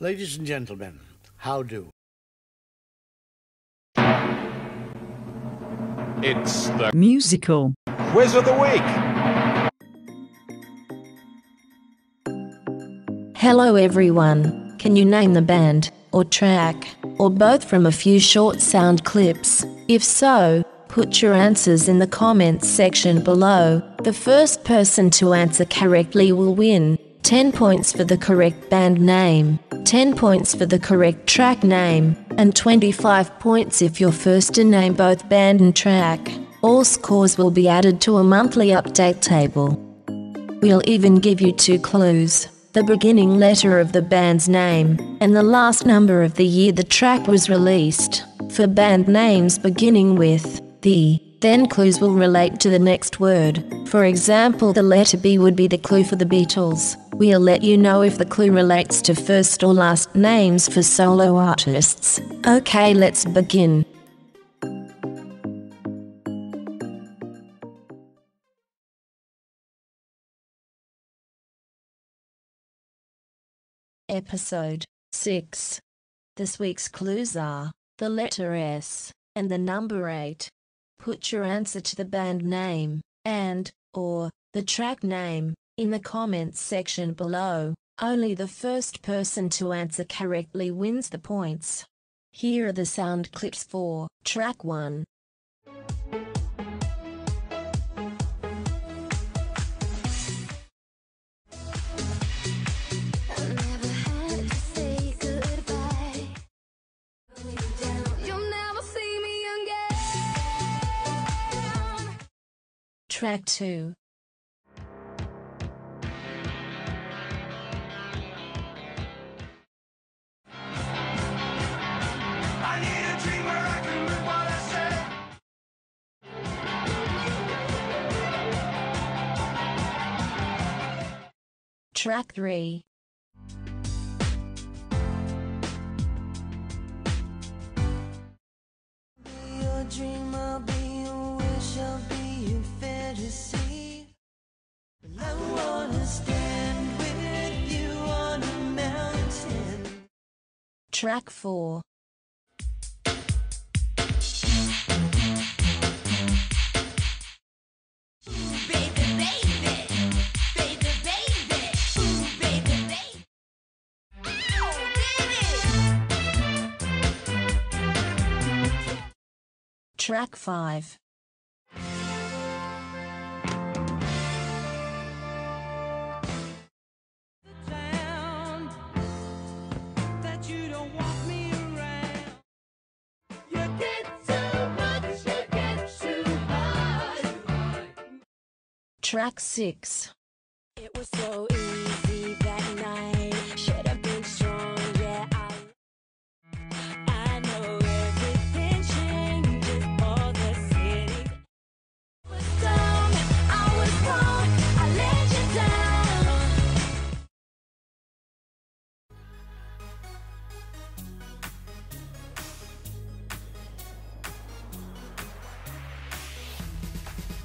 Ladies and gentlemen, how do? It's the musical, quiz of the week. Hello everyone. Can you name the band, or track, or both from a few short sound clips? If so, put your answers in the comments section below. The first person to answer correctly will win 10 points for the correct band name, 10 points for the correct track name, and 25 points if you're first to name both band and track. All scores will be added to a monthly update table. We'll even give you two clues the beginning letter of the band's name, and the last number of the year the track was released. For band names beginning with the, then clues will relate to the next word. For example, the letter B would be the clue for the Beatles. We'll let you know if the clue relates to first or last names for solo artists. Okay, let's begin. Episode 6. This week's clues are the letter S and the number 8. Put your answer to the band name and or the track name in the comments section below. Only the first person to answer correctly wins the points. Here are the sound clips for track 1. I say. Track 3. Ow, baby. Track 5. Track 6. It was so easy that night. Should have been strong, yeah. I, I know everything changes for the city. was dumb, I was wrong, I let you down.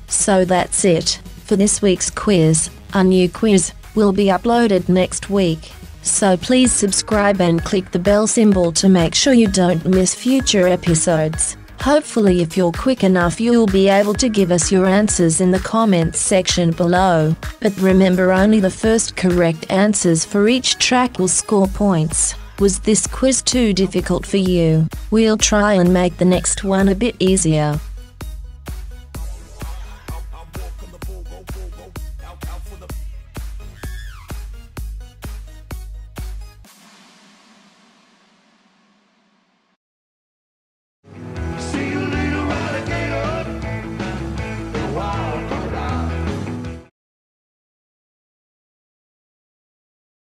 So that's it for this week's quiz. A new quiz will be uploaded next week. So please subscribe and click the bell symbol to make sure you don't miss future episodes. Hopefully, if you're quick enough, you'll be able to give us your answers in the comments section below. But remember, only the first correct answers for each track will score points. Was this quiz too difficult for you? We'll try and make the next one a bit easier.